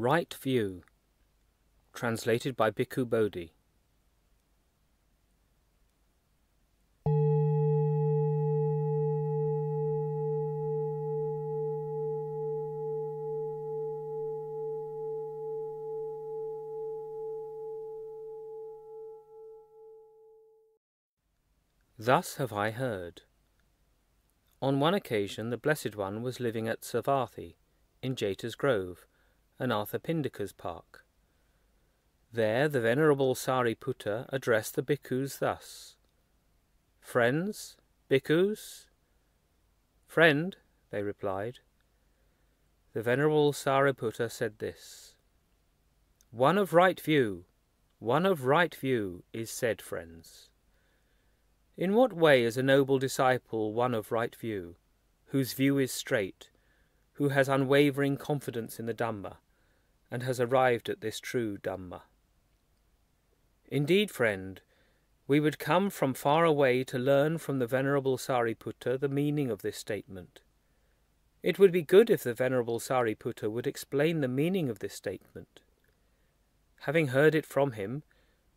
Right View Translated by Bhikkhu Bodhi Thus have I heard. On one occasion the Blessed One was living at Savatthi, in Jeta's Grove, Anathapindika's park. There the Venerable Sariputta addressed the bhikkhus thus Friends, bhikkhus? Friend, they replied. The Venerable Sariputta said this One of right view, one of right view is said, friends. In what way is a noble disciple one of right view, whose view is straight, who has unwavering confidence in the Dhamma, and has arrived at this true Dhamma? Indeed, friend, we would come from far away to learn from the Venerable Sariputta the meaning of this statement. It would be good if the Venerable Sariputta would explain the meaning of this statement. Having heard it from him,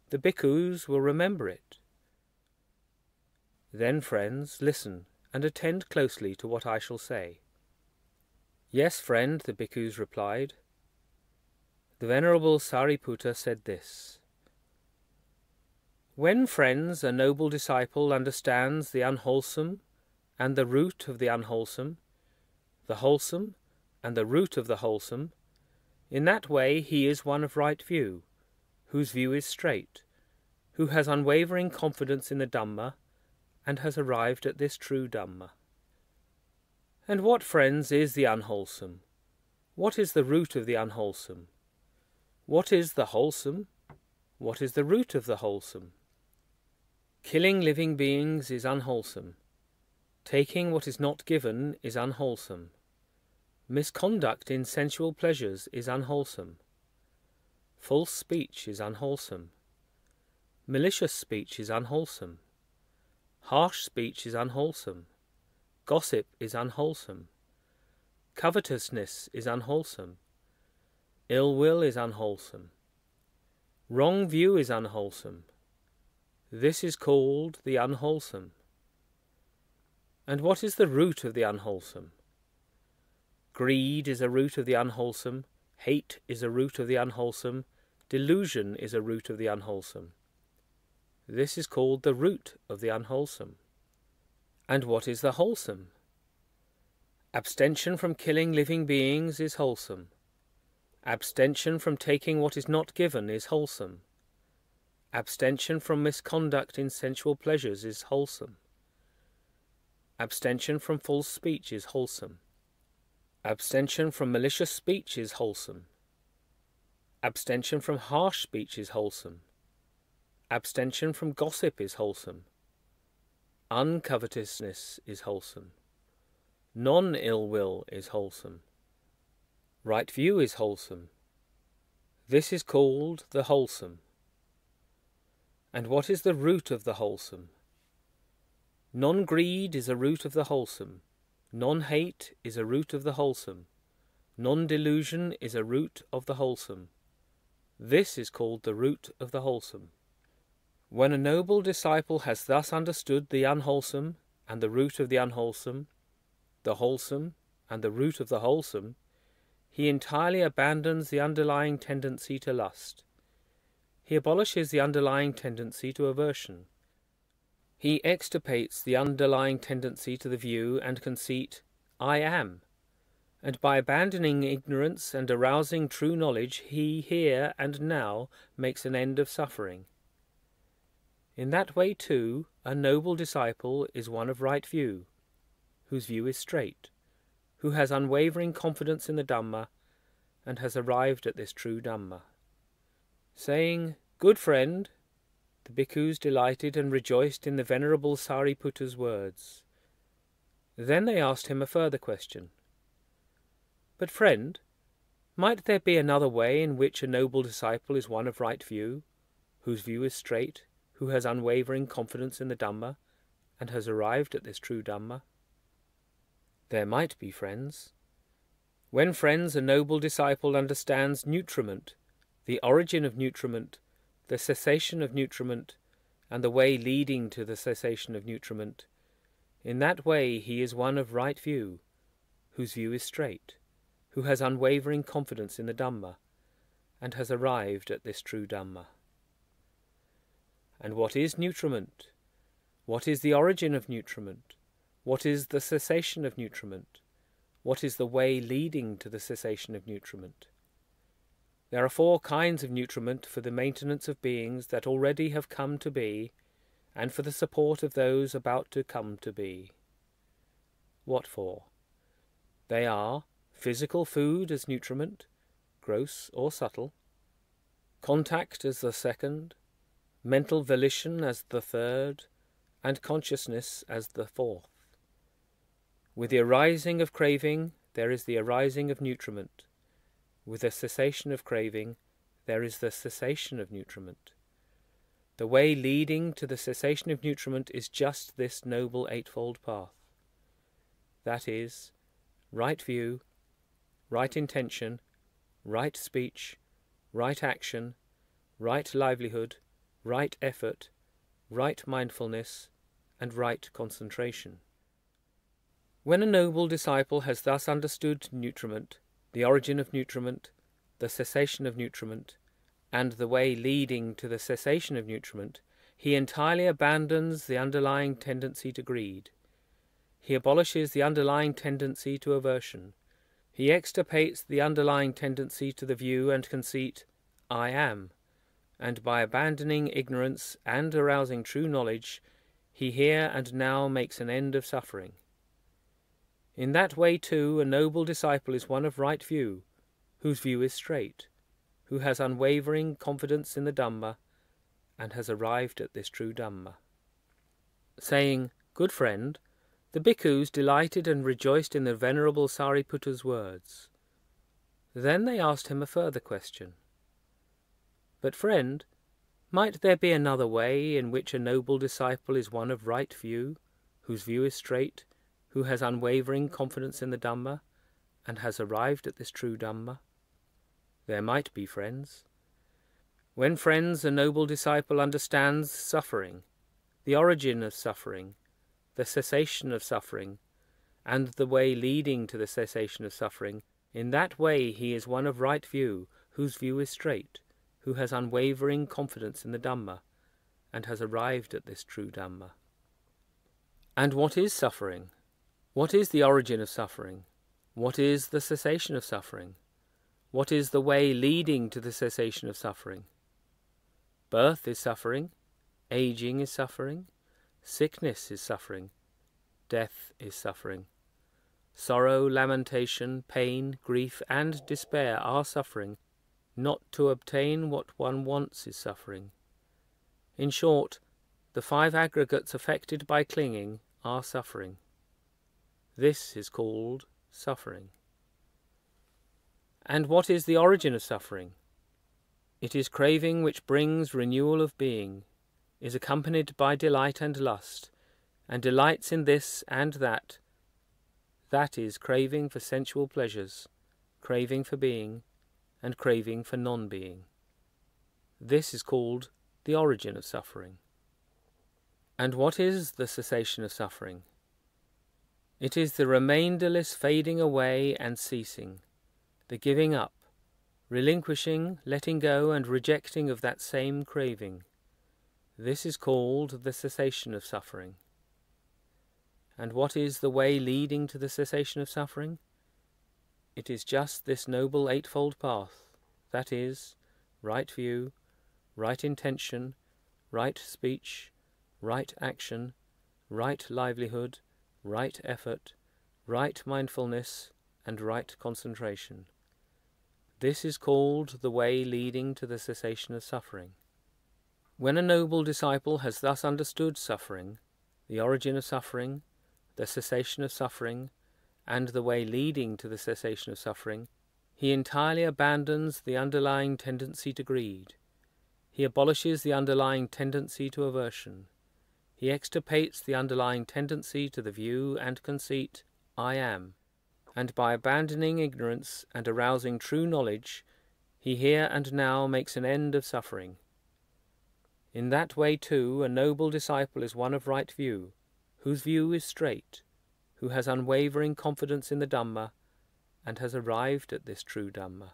the bhikkhus will remember it then, friends, listen and attend closely to what I shall say. Yes, friend, the bhikkhus replied. The Venerable Sariputta said this When, friends, a noble disciple understands the unwholesome and the root of the unwholesome, the wholesome and the root of the wholesome, in that way he is one of right view, whose view is straight, who has unwavering confidence in the Dhamma and has arrived at this true Dhamma. And what, friends, is the unwholesome? What is the root of the unwholesome? What is the wholesome? What is the root of the wholesome? Killing living beings is unwholesome. Taking what is not given is unwholesome. Misconduct in sensual pleasures is unwholesome. False speech is unwholesome. Malicious speech is unwholesome. Harsh speech is unwholesome. Gossip is unwholesome. Covetousness is unwholesome. Ill will is unwholesome. Wrong view is unwholesome. This is called the unwholesome. And what is the root of the unwholesome? Greed is a root of the unwholesome. Hate is a root of the unwholesome. Delusion is a root of the unwholesome. This is called the root of the unwholesome. And what is the wholesome? Abstention from killing living beings is wholesome. Abstention from taking what is not given is wholesome. Abstention from misconduct in sensual pleasures is wholesome. Abstention from false speech is wholesome. Abstention from malicious speech is wholesome. Abstention from harsh speech is wholesome. Abstention from gossip is wholesome. Uncovetousness is wholesome. Non ill will is wholesome. Right view is wholesome. This is called the wholesome. And what is the root of the wholesome? Non greed is a root of the wholesome. Non hate is a root of the wholesome. Non delusion is a root of the wholesome. This is called the root of the wholesome. When a noble disciple has thus understood the unwholesome and the root of the unwholesome, the wholesome and the root of the wholesome, he entirely abandons the underlying tendency to lust. He abolishes the underlying tendency to aversion. He extirpates the underlying tendency to the view and conceit, I am, and by abandoning ignorance and arousing true knowledge, he here and now makes an end of suffering. In that way, too, a noble disciple is one of right view, whose view is straight, who has unwavering confidence in the Dhamma, and has arrived at this true Dhamma. Saying, Good friend, the bhikkhus delighted and rejoiced in the venerable Sariputta's words. Then they asked him a further question. But friend, might there be another way in which a noble disciple is one of right view, whose view is straight, who has unwavering confidence in the Dhamma and has arrived at this true Dhamma? There might be friends. When friends, a noble disciple understands nutriment, the origin of nutriment, the cessation of nutriment, and the way leading to the cessation of nutriment, in that way he is one of right view, whose view is straight, who has unwavering confidence in the Dhamma, and has arrived at this true Dhamma. And what is nutriment? What is the origin of nutriment? What is the cessation of nutriment? What is the way leading to the cessation of nutriment? There are four kinds of nutriment for the maintenance of beings that already have come to be, and for the support of those about to come to be. What for? They are physical food as nutriment, gross or subtle, contact as the second, mental volition as the third, and consciousness as the fourth. With the arising of craving, there is the arising of nutriment. With the cessation of craving, there is the cessation of nutriment. The way leading to the cessation of nutriment is just this noble eightfold path. That is, right view, right intention, right speech, right action, right livelihood, right effort, right mindfulness, and right concentration. When a noble disciple has thus understood nutriment, the origin of nutriment, the cessation of nutriment, and the way leading to the cessation of nutriment, he entirely abandons the underlying tendency to greed. He abolishes the underlying tendency to aversion. He extirpates the underlying tendency to the view and conceit, I am, and by abandoning ignorance and arousing true knowledge, he here and now makes an end of suffering. In that way, too, a noble disciple is one of right view, whose view is straight, who has unwavering confidence in the Dhamma, and has arrived at this true Dhamma. Saying, Good friend, the bhikkhus delighted and rejoiced in the venerable Sariputta's words. Then they asked him a further question. But, friend, might there be another way in which a noble disciple is one of right view, whose view is straight, who has unwavering confidence in the Dhamma, and has arrived at this true Dhamma? There might be, friends. When, friends, a noble disciple understands suffering, the origin of suffering, the cessation of suffering, and the way leading to the cessation of suffering, in that way he is one of right view, whose view is straight, who has unwavering confidence in the Dhamma, and has arrived at this true Dhamma. And what is suffering? What is the origin of suffering? What is the cessation of suffering? What is the way leading to the cessation of suffering? Birth is suffering, aging is suffering, sickness is suffering, death is suffering. Sorrow, lamentation, pain, grief, and despair are suffering, not to obtain what one wants is suffering. In short, the five aggregates affected by clinging are suffering. This is called suffering. And what is the origin of suffering? It is craving which brings renewal of being, is accompanied by delight and lust, and delights in this and that. That is craving for sensual pleasures, craving for being, and craving for non being. This is called the origin of suffering. And what is the cessation of suffering? It is the remainderless fading away and ceasing, the giving up, relinquishing, letting go, and rejecting of that same craving. This is called the cessation of suffering. And what is the way leading to the cessation of suffering? It is just this noble eightfold path, that is, right view, right intention, right speech, right action, right livelihood, right effort, right mindfulness, and right concentration. This is called the way leading to the cessation of suffering. When a noble disciple has thus understood suffering, the origin of suffering, the cessation of suffering, and the way leading to the cessation of suffering, he entirely abandons the underlying tendency to greed. He abolishes the underlying tendency to aversion. He extirpates the underlying tendency to the view and conceit, I am. and by abandoning ignorance and arousing true knowledge, he here and now makes an end of suffering. In that way, too, a noble disciple is one of right view, whose view is straight, who has unwavering confidence in the Dhamma, and has arrived at this true Dhamma.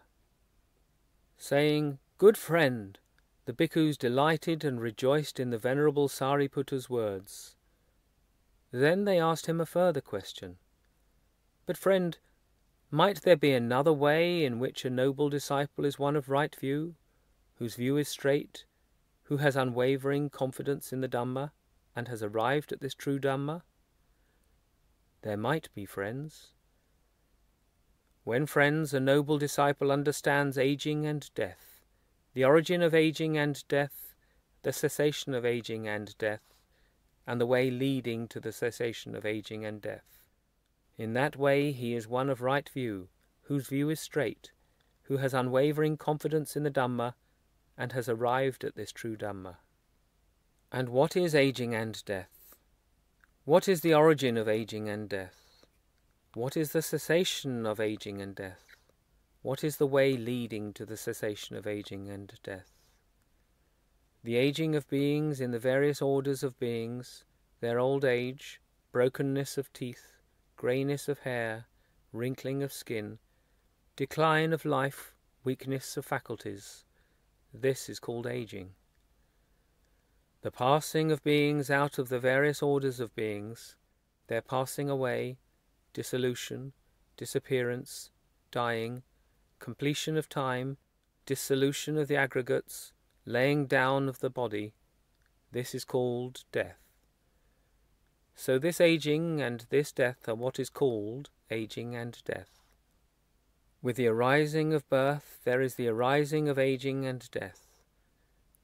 Saying, Good friend, the bhikkhus delighted and rejoiced in the Venerable Sariputta's words. Then they asked him a further question. But friend, might there be another way in which a noble disciple is one of right view, whose view is straight, who has unwavering confidence in the Dhamma, and has arrived at this true Dhamma? There might be friends. When friends, a noble disciple understands aging and death, the origin of aging and death, the cessation of aging and death, and the way leading to the cessation of aging and death. In that way he is one of right view, whose view is straight, who has unwavering confidence in the Dhamma, and has arrived at this true Dhamma. And what is aging and death? What is the origin of aging and death? What is the cessation of aging and death? What is the way leading to the cessation of aging and death? The aging of beings in the various orders of beings, their old age, brokenness of teeth, greyness of hair, wrinkling of skin, decline of life, weakness of faculties, this is called aging. The passing of beings out of the various orders of beings, their passing away, dissolution, disappearance, dying, completion of time, dissolution of the aggregates, laying down of the body, this is called death. So this aging and this death are what is called aging and death. With the arising of birth, there is the arising of aging and death.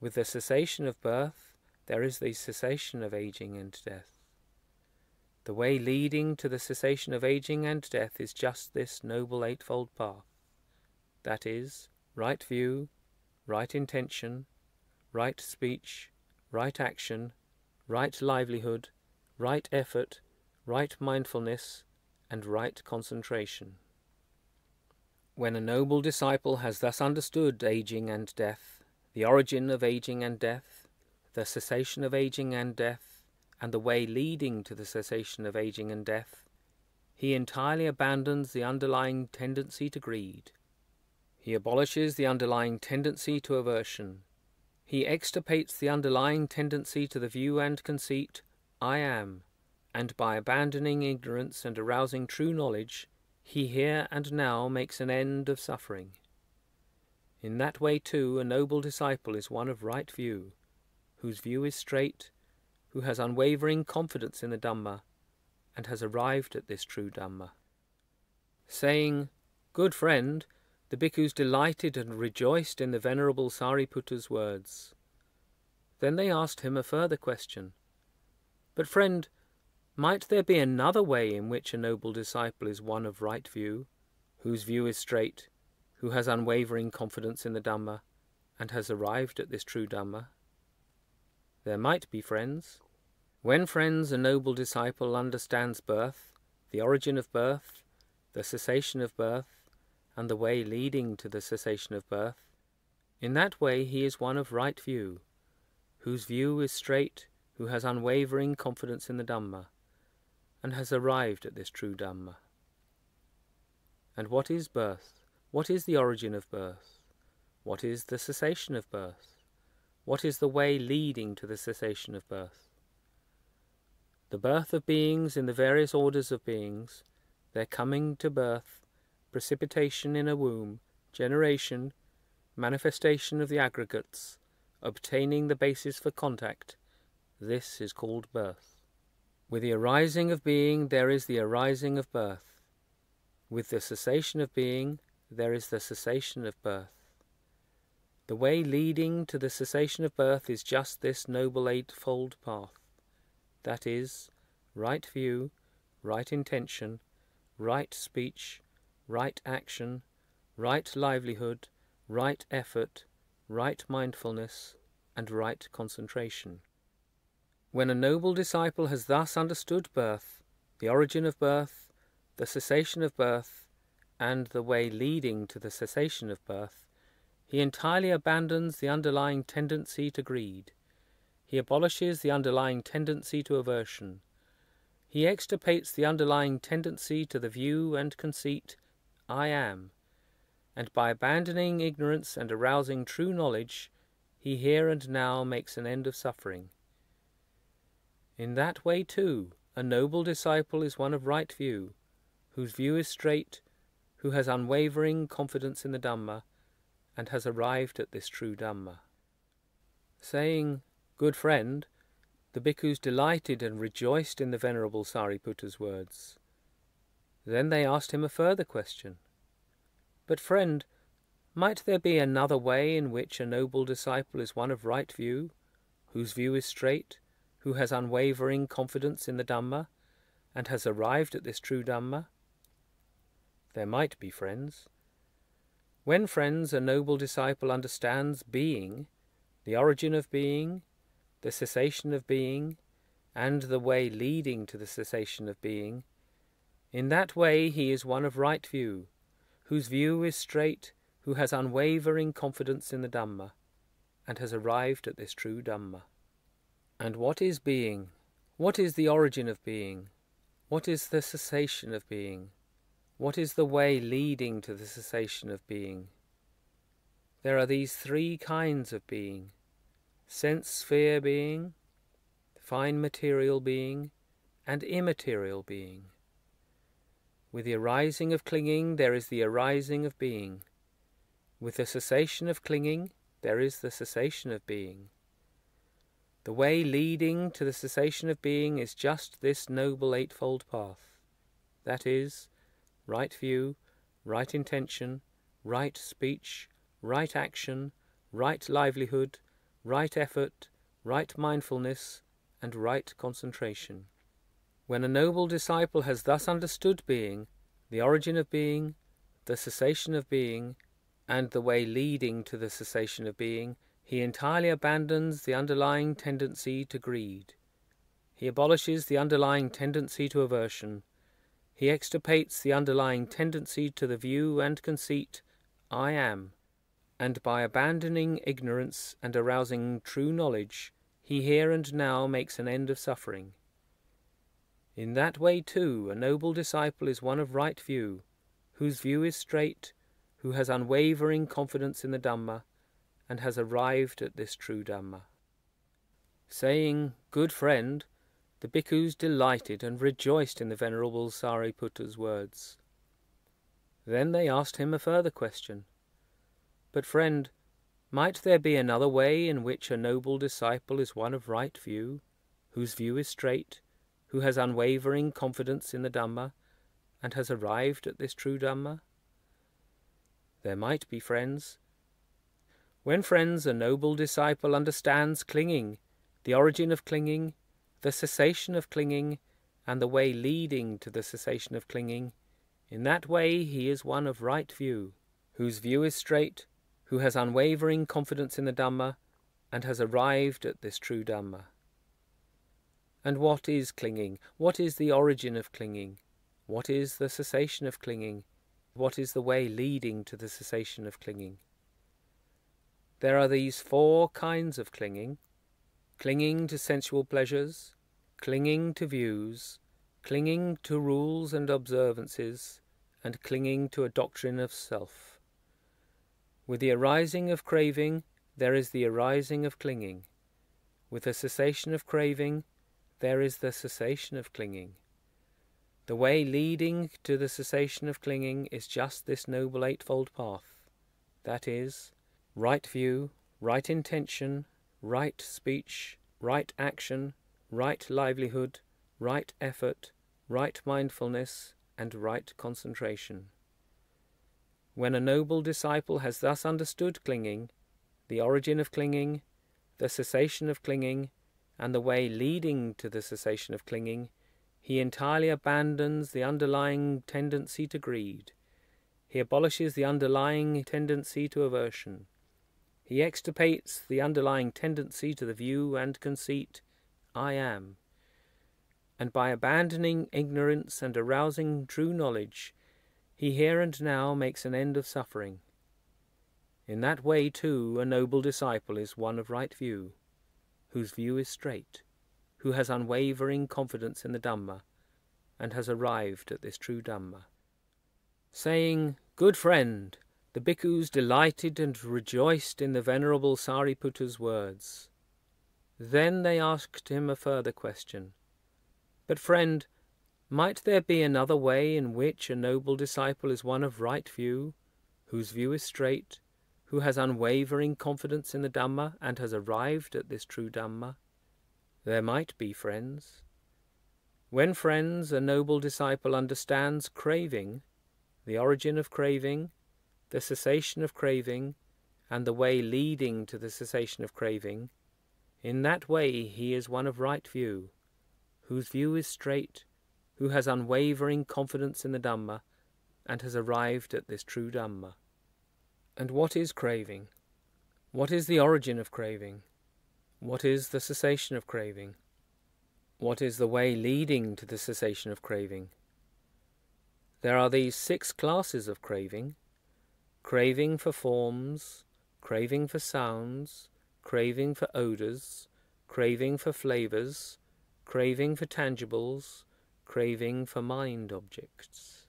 With the cessation of birth, there is the cessation of aging and death. The way leading to the cessation of aging and death is just this noble eightfold path. That is, right view, right intention, right speech, right action, right livelihood, right effort, right mindfulness, and right concentration. When a noble disciple has thus understood aging and death, the origin of aging and death, the cessation of aging and death, and the way leading to the cessation of aging and death, he entirely abandons the underlying tendency to greed. He abolishes the underlying tendency to aversion. He extirpates the underlying tendency to the view and conceit, I am, and by abandoning ignorance and arousing true knowledge, he here and now makes an end of suffering. In that way, too, a noble disciple is one of right view, whose view is straight, who has unwavering confidence in the Dhamma, and has arrived at this true Dhamma. Saying, Good friend, the bhikkhus delighted and rejoiced in the Venerable Sariputta's words. Then they asked him a further question. But friend, might there be another way in which a noble disciple is one of right view, whose view is straight, who has unwavering confidence in the Dhamma, and has arrived at this true Dhamma? There might be friends. When friends, a noble disciple understands birth, the origin of birth, the cessation of birth, and the way leading to the cessation of birth, in that way he is one of right view, whose view is straight, who has unwavering confidence in the Dhamma, and has arrived at this true Dhamma. And what is birth? What is the origin of birth? What is the cessation of birth? What is the way leading to the cessation of birth? The birth of beings in the various orders of beings, their coming to birth, precipitation in a womb, generation, manifestation of the aggregates, obtaining the basis for contact, this is called birth. With the arising of being, there is the arising of birth. With the cessation of being, there is the cessation of birth. The way leading to the cessation of birth is just this noble eightfold path. That is, right view, right intention, right speech, right action, right livelihood, right effort, right mindfulness, and right concentration. When a noble disciple has thus understood birth, the origin of birth, the cessation of birth, and the way leading to the cessation of birth, he entirely abandons the underlying tendency to greed. He abolishes the underlying tendency to aversion. He extirpates the underlying tendency to the view and conceit, I am, and by abandoning ignorance and arousing true knowledge, he here and now makes an end of suffering. In that way, too, a noble disciple is one of right view, whose view is straight, who has unwavering confidence in the Dhamma, and has arrived at this true Dhamma. Saying, Good friend, the bhikkhus delighted and rejoiced in the Venerable Sariputta's words. Then they asked him a further question. But friend, might there be another way in which a noble disciple is one of right view, whose view is straight, who has unwavering confidence in the Dhamma, and has arrived at this true Dhamma? There might be friends. When friends, a noble disciple understands being, the origin of being, the cessation of being, and the way leading to the cessation of being, in that way he is one of right view, whose view is straight, who has unwavering confidence in the Dhamma, and has arrived at this true Dhamma. And what is being? What is the origin of being? What is the cessation of being? What is the way leading to the cessation of being? There are these three kinds of being sense sphere being, fine material being, and immaterial being. With the arising of clinging, there is the arising of being. With the cessation of clinging, there is the cessation of being. The way leading to the cessation of being is just this noble eightfold path. That is, right view, right intention, right speech, right action, right livelihood, right effort, right mindfulness, and right concentration. When a noble disciple has thus understood being, the origin of being, the cessation of being, and the way leading to the cessation of being, he entirely abandons the underlying tendency to greed. He abolishes the underlying tendency to aversion. He extirpates the underlying tendency to the view and conceit, I am, and by abandoning ignorance and arousing true knowledge, he here and now makes an end of suffering. In that way, too, a noble disciple is one of right view, whose view is straight, who has unwavering confidence in the Dhamma, and has arrived at this true Dhamma. Saying, Good friend, the bhikkhus delighted and rejoiced in the Venerable Sariputta's words. Then they asked him a further question. But friend, might there be another way in which a noble disciple is one of right view, whose view is straight, who has unwavering confidence in the Dhamma, and has arrived at this true Dhamma? There might be friends. When friends, a noble disciple understands clinging, the origin of clinging, the cessation of clinging, and the way leading to the cessation of clinging, in that way he is one of right view, whose view is straight, who has unwavering confidence in the Dhamma, and has arrived at this true Dhamma. And what is clinging? What is the origin of clinging? What is the cessation of clinging? What is the way leading to the cessation of clinging? There are these four kinds of clinging clinging to sensual pleasures, clinging to views, clinging to rules and observances, and clinging to a doctrine of self. With the arising of craving, there is the arising of clinging. With the cessation of craving, there is the cessation of clinging. The way leading to the cessation of clinging is just this noble eightfold path. That is, right view, right intention, right speech, right action, right livelihood, right effort, right mindfulness, and right concentration. When a noble disciple has thus understood clinging, the origin of clinging, the cessation of clinging, and the way leading to the cessation of clinging, he entirely abandons the underlying tendency to greed. He abolishes the underlying tendency to aversion. He extirpates the underlying tendency to the view and conceit, I am. and by abandoning ignorance and arousing true knowledge, he here and now makes an end of suffering. In that way, too, a noble disciple is one of right view, whose view is straight, who has unwavering confidence in the Dhamma, and has arrived at this true Dhamma. Saying, Good friend, the bhikkhus delighted and rejoiced in the Venerable Sariputta's words. Then they asked him a further question. But, friend, might there be another way in which a noble disciple is one of right view, whose view is straight, who has unwavering confidence in the Dhamma and has arrived at this true Dhamma? There might be, friends. When, friends, a noble disciple understands craving, the origin of craving, the cessation of craving, and the way leading to the cessation of craving, in that way he is one of right view, whose view is straight, who has unwavering confidence in the Dhamma, and has arrived at this true Dhamma. And what is craving? What is the origin of craving? What is the cessation of craving? What is the way leading to the cessation of craving? There are these six classes of craving craving for forms, craving for sounds, craving for odours, craving for flavours, craving for tangibles, craving for mind objects.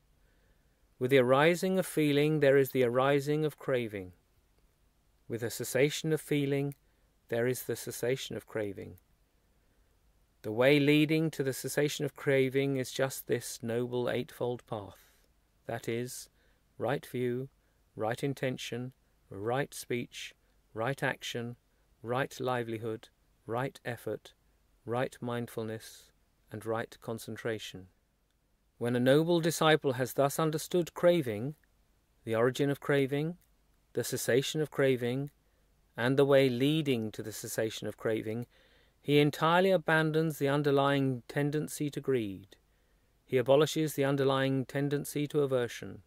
With the arising of feeling, there is the arising of craving. With the cessation of feeling, there is the cessation of craving. The way leading to the cessation of craving is just this noble eightfold path that is, right view, right intention, right speech, right action, right livelihood, right effort, right mindfulness, and right concentration. When a noble disciple has thus understood craving, the origin of craving, the cessation of craving, and the way leading to the cessation of craving, he entirely abandons the underlying tendency to greed. He abolishes the underlying tendency to aversion.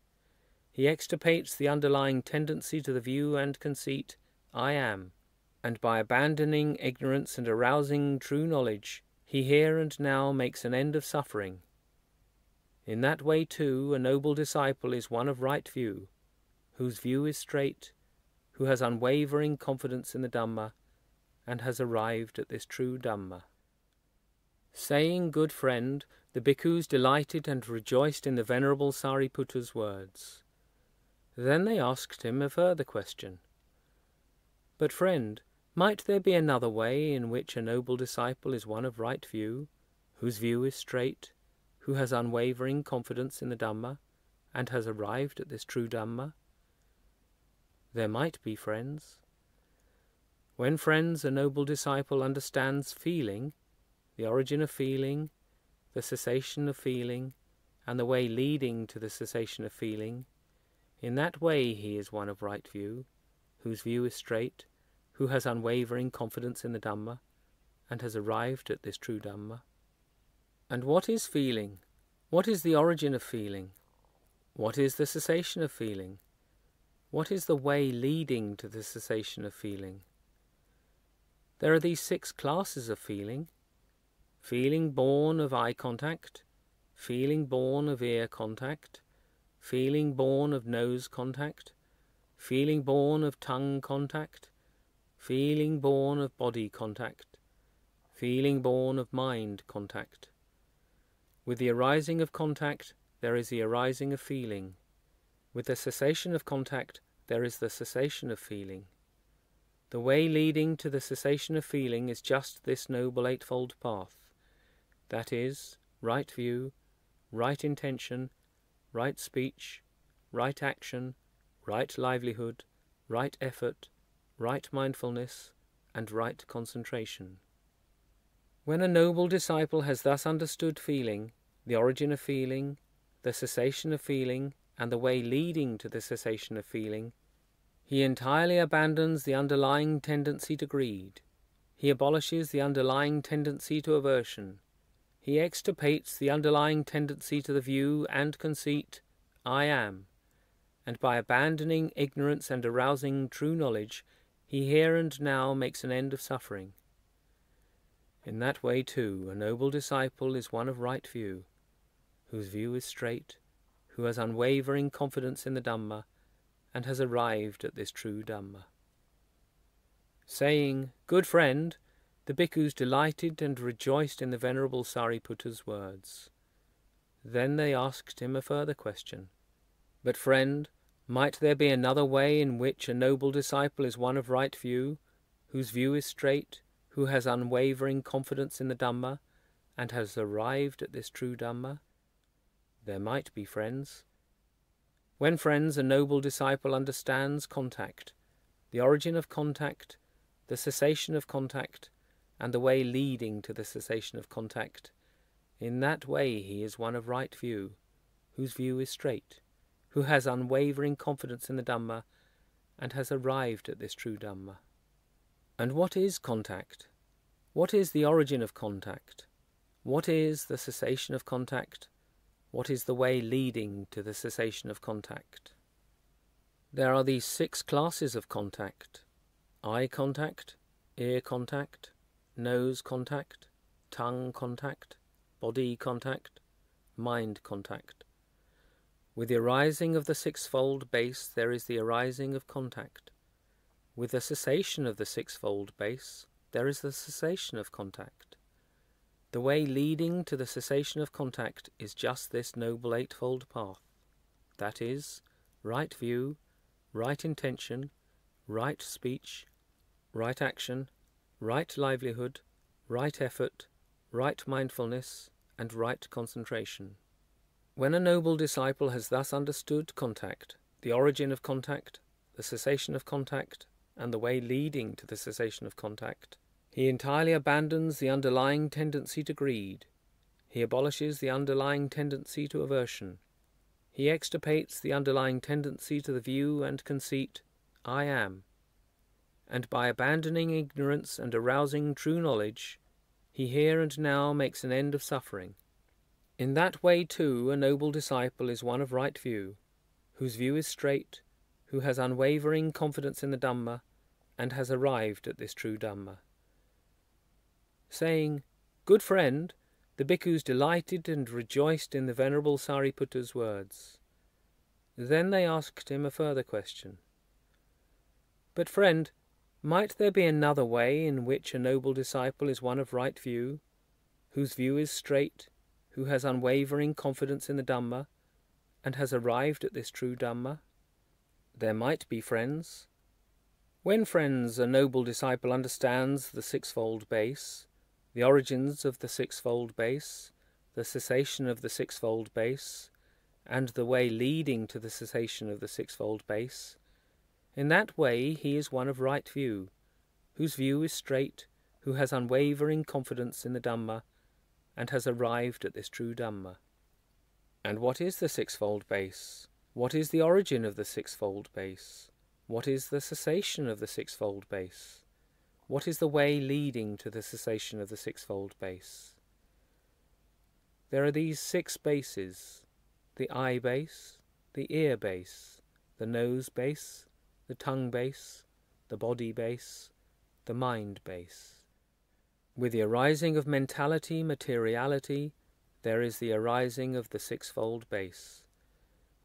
He extirpates the underlying tendency to the view and conceit, I am, and by abandoning ignorance and arousing true knowledge, he here and now makes an end of suffering. In that way, too, a noble disciple is one of right view, whose view is straight, who has unwavering confidence in the Dhamma, and has arrived at this true Dhamma. Saying, Good friend, the bhikkhus delighted and rejoiced in the Venerable Sariputta's words. Then they asked him a further question. But, friend, might there be another way in which a noble disciple is one of right view, whose view is straight, who has unwavering confidence in the Dhamma, and has arrived at this true Dhamma? There might be, friends. When, friends, a noble disciple understands feeling, the origin of feeling, the cessation of feeling, and the way leading to the cessation of feeling, in that way he is one of right view, whose view is straight, who has unwavering confidence in the Dhamma and has arrived at this true Dhamma. And what is feeling? What is the origin of feeling? What is the cessation of feeling? What is the way leading to the cessation of feeling? There are these six classes of feeling feeling born of eye contact, feeling born of ear contact, feeling born of nose contact, feeling born of tongue contact, feeling born of body contact, feeling born of mind contact. With the arising of contact, there is the arising of feeling. With the cessation of contact, there is the cessation of feeling. The way leading to the cessation of feeling is just this noble eightfold path. That is, right view, right intention, right speech, right action, right livelihood, right effort, right mindfulness, and right concentration. When a noble disciple has thus understood feeling, the origin of feeling, the cessation of feeling, and the way leading to the cessation of feeling, he entirely abandons the underlying tendency to greed. He abolishes the underlying tendency to aversion. He extirpates the underlying tendency to the view and conceit, I am, and by abandoning ignorance and arousing true knowledge, he here and now makes an end of suffering. In that way, too, a noble disciple is one of right view, whose view is straight, who has unwavering confidence in the Dhamma, and has arrived at this true Dhamma. Saying, Good friend, the bhikkhus delighted and rejoiced in the Venerable Sariputta's words. Then they asked him a further question. But friend, might there be another way in which a noble disciple is one of right view, whose view is straight, who has unwavering confidence in the Dhamma, and has arrived at this true Dhamma? There might be friends. When friends, a noble disciple understands contact, the origin of contact, the cessation of contact, and the way leading to the cessation of contact. In that way he is one of right view, whose view is straight, who has unwavering confidence in the Dhamma, and has arrived at this true Dhamma. And what is contact? What is the origin of contact? What is the cessation of contact? What is the way leading to the cessation of contact? There are these six classes of contact eye contact, ear contact, nose contact, tongue contact, body contact, mind contact. With the arising of the sixfold base, there is the arising of contact. With the cessation of the sixfold base, there is the cessation of contact. The way leading to the cessation of contact is just this noble eightfold path. That is, right view, right intention, right speech, right action, right livelihood, right effort, right mindfulness, and right concentration. When a noble disciple has thus understood contact, the origin of contact, the cessation of contact, and the way leading to the cessation of contact, he entirely abandons the underlying tendency to greed. He abolishes the underlying tendency to aversion. He extirpates the underlying tendency to the view and conceit, I am, and by abandoning ignorance and arousing true knowledge, he here and now makes an end of suffering. In that way, too, a noble disciple is one of right view, whose view is straight, who has unwavering confidence in the Dhamma, and has arrived at this true Dhamma. Saying, Good friend, the bhikkhus delighted and rejoiced in the Venerable Sariputta's words. Then they asked him a further question. But friend, might there be another way in which a noble disciple is one of right view, whose view is straight, who has unwavering confidence in the Dhamma, and has arrived at this true Dhamma? There might be friends. When friends, a noble disciple understands the sixfold base, the origins of the sixfold base, the cessation of the sixfold base, and the way leading to the cessation of the sixfold base, in that way he is one of right view, whose view is straight, who has unwavering confidence in the Dhamma, and has arrived at this true Dhamma. And what is the sixfold base? What is the origin of the sixfold base? What is the cessation of the sixfold base? What is the way leading to the cessation of the sixfold base? There are these six bases the eye base, the ear base, the nose base, the tongue base, the body base, the mind base. With the arising of mentality, materiality, there is the arising of the sixfold base.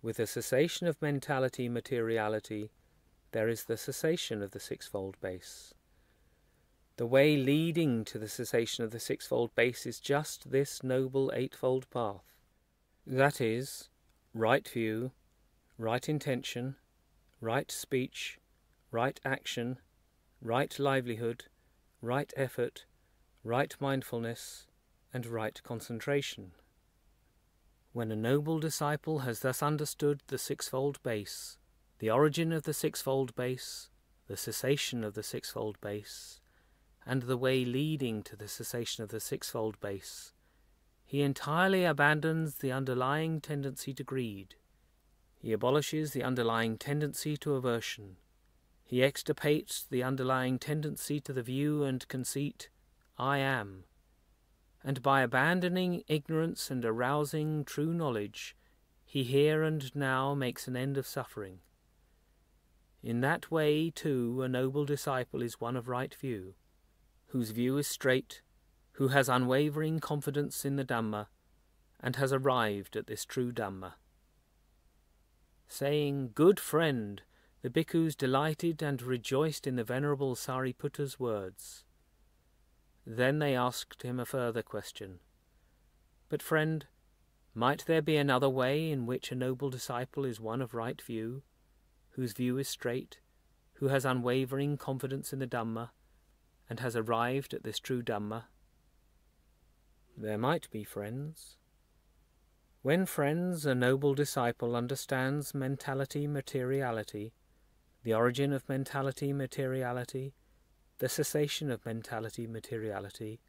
With the cessation of mentality, materiality, there is the cessation of the sixfold base. The way leading to the cessation of the sixfold base is just this noble eightfold path. That is, right view, right intention, right speech, right action, right livelihood, right effort, right mindfulness, and right concentration. When a noble disciple has thus understood the sixfold base, the origin of the sixfold base, the cessation of the sixfold base, and the way leading to the cessation of the sixfold base, he entirely abandons the underlying tendency to greed he abolishes the underlying tendency to aversion. He extirpates the underlying tendency to the view and conceit, I am. And by abandoning ignorance and arousing true knowledge, he here and now makes an end of suffering. In that way, too, a noble disciple is one of right view, whose view is straight, who has unwavering confidence in the Dhamma and has arrived at this true Dhamma. Saying, Good friend, the bhikkhus delighted and rejoiced in the Venerable Sariputta's words. Then they asked him a further question. But friend, might there be another way in which a noble disciple is one of right view, whose view is straight, who has unwavering confidence in the Dhamma, and has arrived at this true Dhamma? There might be friends. When friends, a noble disciple understands mentality materiality, the origin of mentality materiality, the cessation of mentality materiality,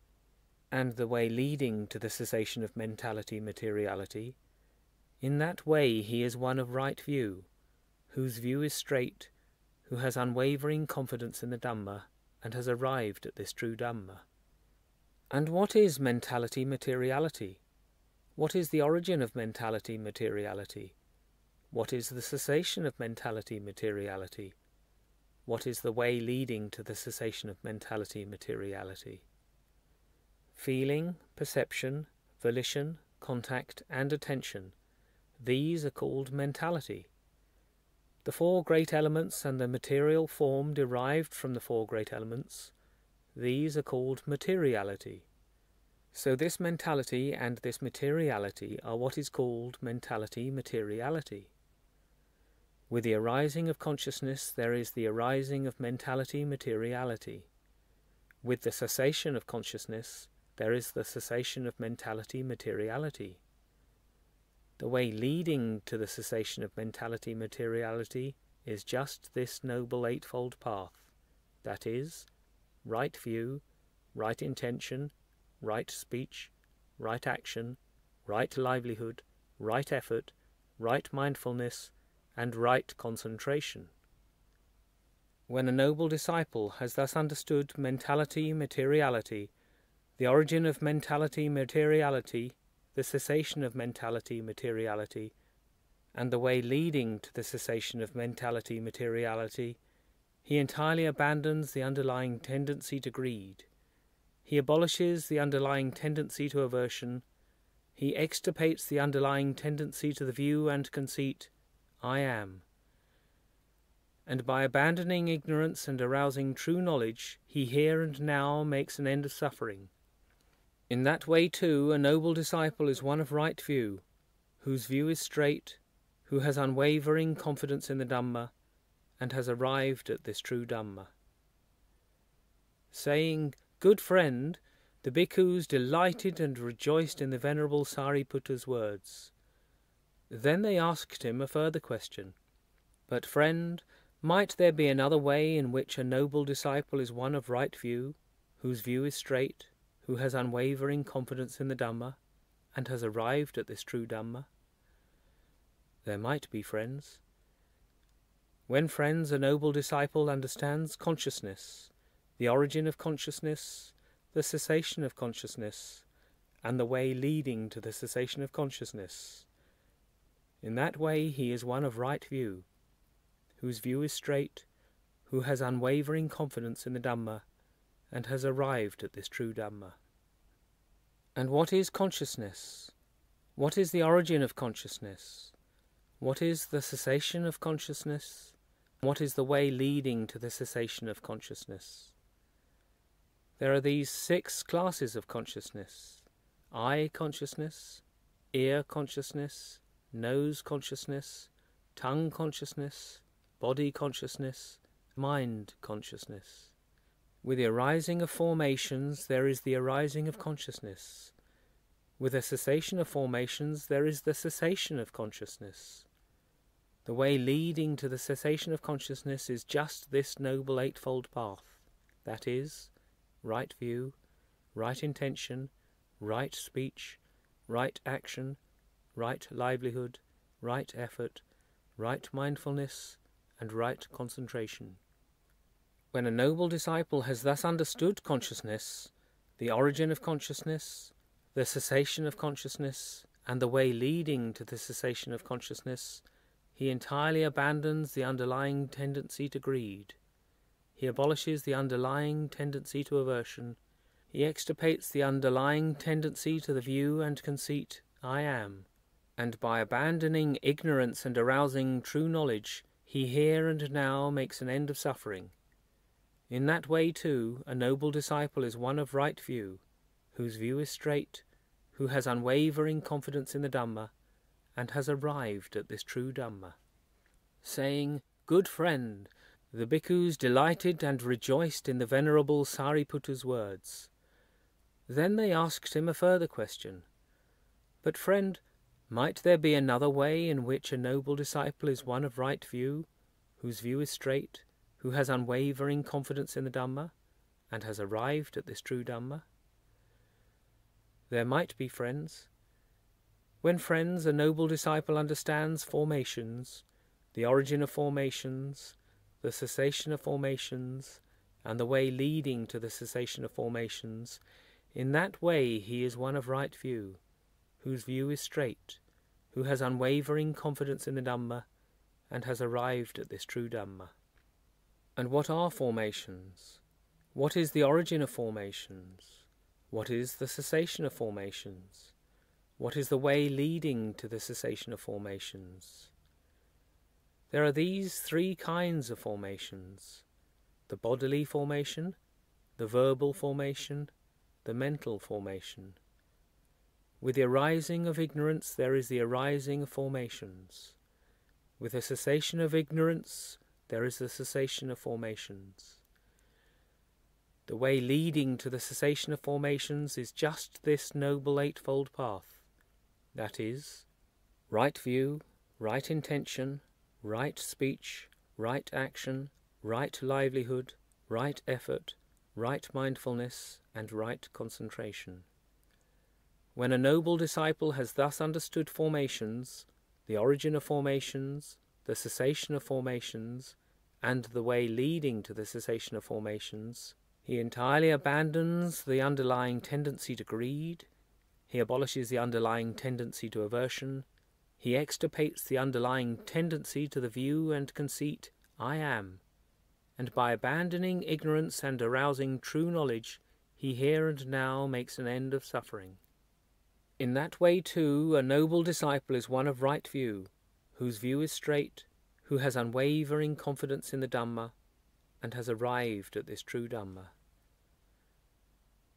and the way leading to the cessation of mentality materiality, in that way he is one of right view, whose view is straight, who has unwavering confidence in the Dhamma, and has arrived at this true Dhamma. And what is mentality materiality? What is the origin of mentality materiality? What is the cessation of mentality materiality? What is the way leading to the cessation of mentality materiality? Feeling, perception, volition, contact, and attention, these are called mentality. The four great elements and the material form derived from the four great elements, these are called materiality. So this mentality and this materiality are what is called mentality materiality. With the arising of consciousness, there is the arising of mentality materiality. With the cessation of consciousness, there is the cessation of mentality materiality. The way leading to the cessation of mentality materiality is just this noble eightfold path that is, right view, right intention, right speech, right action, right livelihood, right effort, right mindfulness, and right concentration. When a noble disciple has thus understood mentality materiality, the origin of mentality materiality, the cessation of mentality materiality, and the way leading to the cessation of mentality materiality, he entirely abandons the underlying tendency to greed. He abolishes the underlying tendency to aversion. He extirpates the underlying tendency to the view and conceit, I am. And by abandoning ignorance and arousing true knowledge, he here and now makes an end of suffering. In that way, too, a noble disciple is one of right view, whose view is straight, who has unwavering confidence in the Dhamma, and has arrived at this true Dhamma. Saying, Good friend, the bhikkhus delighted and rejoiced in the Venerable Sariputta's words. Then they asked him a further question. But, friend, might there be another way in which a noble disciple is one of right view, whose view is straight, who has unwavering confidence in the Dhamma, and has arrived at this true Dhamma? There might be friends. When friends, a noble disciple understands consciousness, the origin of consciousness, the cessation of consciousness, and the way leading to the cessation of consciousness, in that way he is one of right view, whose view is straight, who has unwavering confidence in the Dhamma, and has arrived at this true Dhamma. And what is consciousness? What is the origin of consciousness? What is the cessation of consciousness? What is the way leading to the cessation of consciousness? There are these six classes of consciousness eye consciousness, ear consciousness, nose consciousness, tongue consciousness, body consciousness, mind consciousness. With the arising of formations, there is the arising of consciousness. With the cessation of formations, there is the cessation of consciousness. The way leading to the cessation of consciousness is just this noble eightfold path that is, right view, right intention, right speech, right action, right livelihood, right effort, right mindfulness, and right concentration. When a noble disciple has thus understood consciousness, the origin of consciousness, the cessation of consciousness, and the way leading to the cessation of consciousness, he entirely abandons the underlying tendency to greed. He abolishes the underlying tendency to aversion. he extirpates the underlying tendency to the view and conceit, I am, and by abandoning ignorance and arousing true knowledge, he here and now makes an end of suffering. In that way, too, a noble disciple is one of right view, whose view is straight, who has unwavering confidence in the Dhamma, and has arrived at this true Dhamma. Saying, Good friend, the bhikkhus delighted and rejoiced in the venerable Sariputta's words. Then they asked him a further question. But, friend, might there be another way in which a noble disciple is one of right view, whose view is straight, who has unwavering confidence in the Dhamma, and has arrived at this true Dhamma? There might be friends. When friends, a noble disciple understands formations, the origin of formations, the cessation of formations, and the way leading to the cessation of formations, in that way he is one of right view, whose view is straight, who has unwavering confidence in the Dhamma, and has arrived at this true Dhamma. And what are formations? What is the origin of formations? What is the cessation of formations? What is the way leading to the cessation of formations? There are these three kinds of formations the bodily formation, the verbal formation, the mental formation. With the arising of ignorance there is the arising of formations. With the cessation of ignorance there is the cessation of formations. The way leading to the cessation of formations is just this noble eightfold path. That is, right view, right intention, right speech, right action, right livelihood, right effort, right mindfulness, and right concentration. When a noble disciple has thus understood formations, the origin of formations, the cessation of formations, and the way leading to the cessation of formations, he entirely abandons the underlying tendency to greed, he abolishes the underlying tendency to aversion, he extirpates the underlying tendency to the view and conceit, I am, and by abandoning ignorance and arousing true knowledge, he here and now makes an end of suffering. In that way, too, a noble disciple is one of right view, whose view is straight, who has unwavering confidence in the Dhamma, and has arrived at this true Dhamma.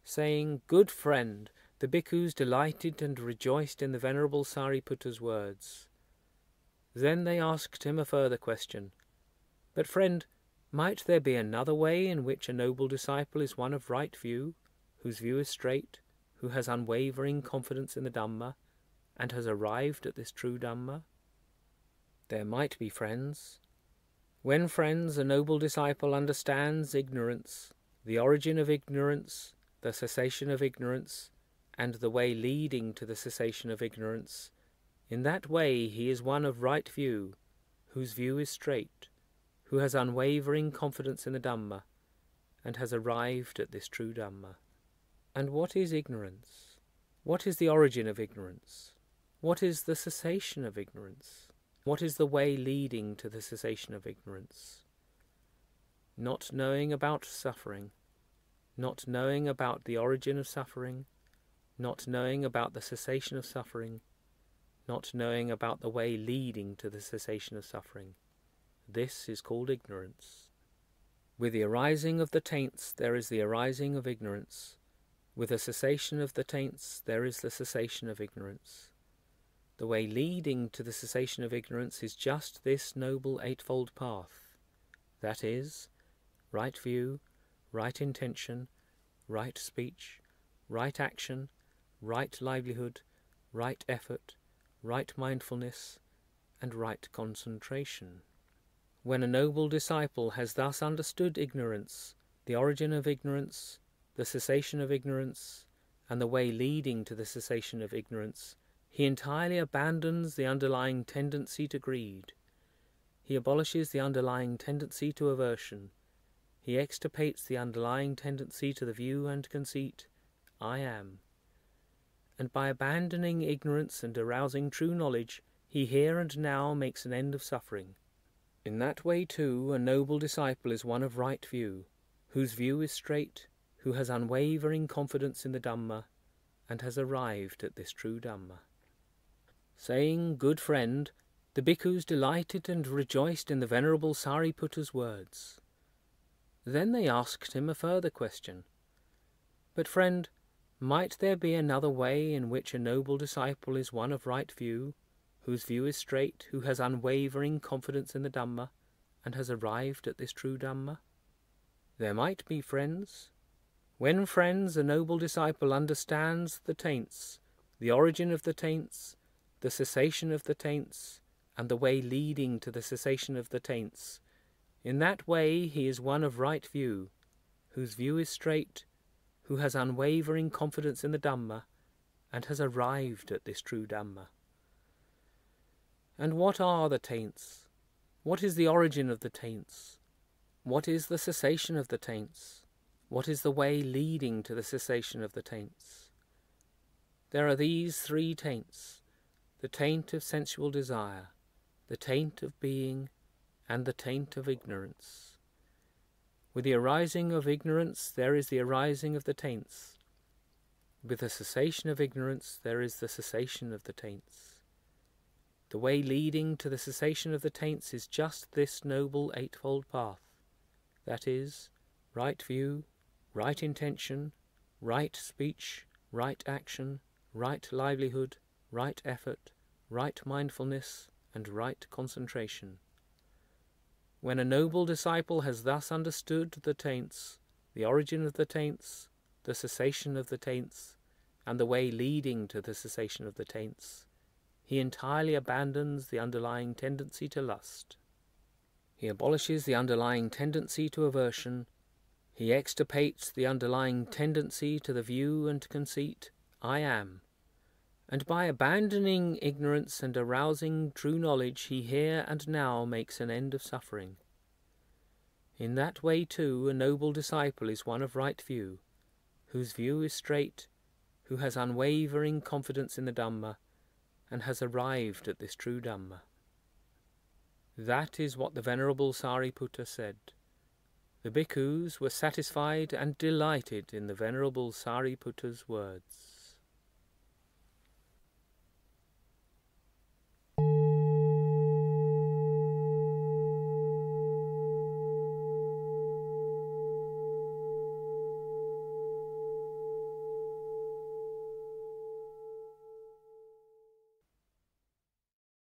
Saying, Good friend, the bhikkhus delighted and rejoiced in the Venerable Sariputta's words. Then they asked him a further question. But friend, might there be another way in which a noble disciple is one of right view, whose view is straight, who has unwavering confidence in the Dhamma, and has arrived at this true Dhamma? There might be friends. When friends, a noble disciple understands ignorance, the origin of ignorance, the cessation of ignorance, and the way leading to the cessation of ignorance, in that way he is one of right view, whose view is straight, who has unwavering confidence in the Dhamma, and has arrived at this true Dhamma. And what is ignorance? What is the origin of ignorance? What is the cessation of ignorance? What is the way leading to the cessation of ignorance? Not knowing about suffering, not knowing about the origin of suffering, not knowing about the cessation of suffering, not knowing about the way leading to the cessation of suffering. This is called ignorance. With the arising of the taints there is the arising of ignorance. With the cessation of the taints there is the cessation of ignorance. The way leading to the cessation of ignorance is just this noble eightfold path. That is, right view, right intention, right speech, right action, right livelihood, right effort, right mindfulness, and right concentration. When a noble disciple has thus understood ignorance, the origin of ignorance, the cessation of ignorance, and the way leading to the cessation of ignorance, he entirely abandons the underlying tendency to greed. He abolishes the underlying tendency to aversion. He extirpates the underlying tendency to the view and conceit, I am. And by abandoning ignorance and arousing true knowledge, he here and now makes an end of suffering. In that way, too, a noble disciple is one of right view, whose view is straight, who has unwavering confidence in the Dhamma and has arrived at this true Dhamma. Saying, Good friend, the bhikkhus delighted and rejoiced in the Venerable Sariputta's words. Then they asked him a further question. But friend, might there be another way in which a noble disciple is one of right view, whose view is straight, who has unwavering confidence in the Dhamma, and has arrived at this true Dhamma? There might be friends. When friends, a noble disciple understands the taints, the origin of the taints, the cessation of the taints, and the way leading to the cessation of the taints. In that way he is one of right view, whose view is straight, who has unwavering confidence in the Dhamma, and has arrived at this true Dhamma. And what are the taints? What is the origin of the taints? What is the cessation of the taints? What is the way leading to the cessation of the taints? There are these three taints the taint of sensual desire, the taint of being, and the taint of ignorance. With the arising of ignorance there is the arising of the taints. With the cessation of ignorance there is the cessation of the taints. The way leading to the cessation of the taints is just this noble eightfold path. That is, right view, right intention, right speech, right action, right livelihood, right effort, right mindfulness, and right concentration. When a noble disciple has thus understood the taints, the origin of the taints, the cessation of the taints, and the way leading to the cessation of the taints, he entirely abandons the underlying tendency to lust. He abolishes the underlying tendency to aversion. He extirpates the underlying tendency to the view and conceit, I am. And by abandoning ignorance and arousing true knowledge, he here and now makes an end of suffering. In that way, too, a noble disciple is one of right view, whose view is straight, who has unwavering confidence in the Dhamma, and has arrived at this true Dhamma. That is what the Venerable Sariputta said. The bhikkhus were satisfied and delighted in the Venerable Sariputta's words.